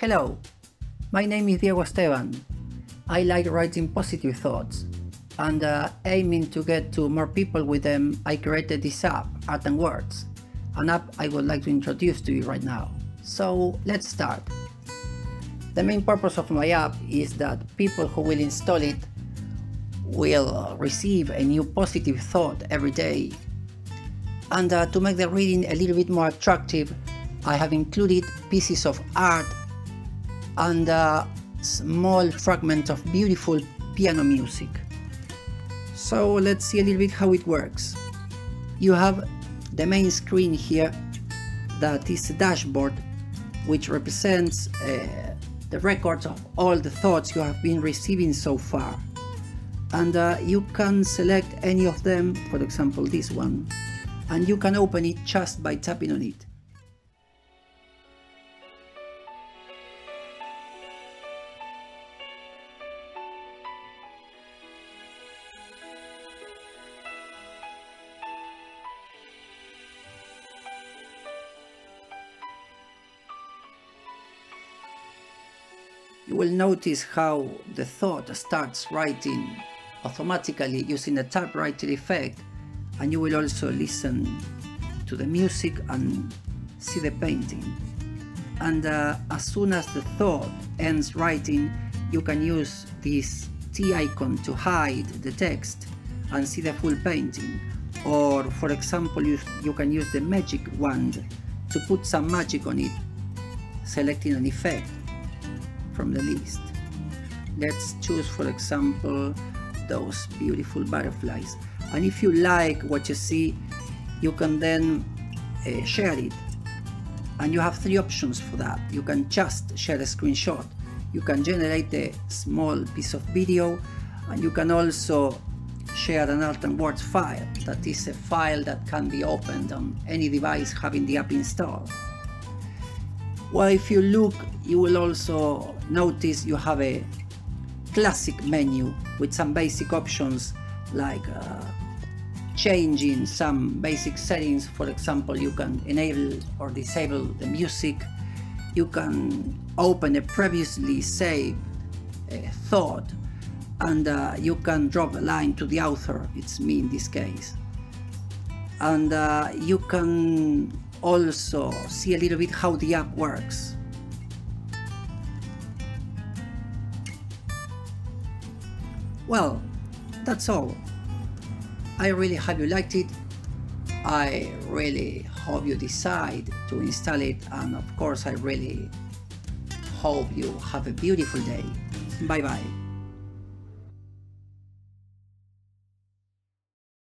Hello, my name is Diego Esteban. I like writing positive thoughts and uh, aiming to get to more people with them, I created this app, Art and Words, an app I would like to introduce to you right now. So let's start. The main purpose of my app is that people who will install it will receive a new positive thought every day. And uh, to make the reading a little bit more attractive, I have included pieces of art and a small fragment of beautiful piano music. So let's see a little bit how it works. You have the main screen here that is a dashboard which represents uh, the records of all the thoughts you have been receiving so far. And uh, you can select any of them, for example this one, and you can open it just by tapping on it. You will notice how the thought starts writing automatically using a typewriter effect and you will also listen to the music and see the painting. And uh, as soon as the thought ends writing you can use this T icon to hide the text and see the full painting. Or for example you, you can use the magic wand to put some magic on it selecting an effect from the list. Let's choose for example those beautiful butterflies and if you like what you see you can then uh, share it and you have three options for that. You can just share a screenshot, you can generate a small piece of video and you can also share an art and words file that is a file that can be opened on any device having the app installed. Well, if you look, you will also notice you have a classic menu with some basic options like uh, changing some basic settings. For example, you can enable or disable the music. You can open a previously saved uh, thought and uh, you can drop a line to the author, it's me in this case. And uh, you can also see a little bit how the app works. Well, that's all. I really hope you liked it. I really hope you decide to install it and of course I really hope you have a beautiful day. Bye bye.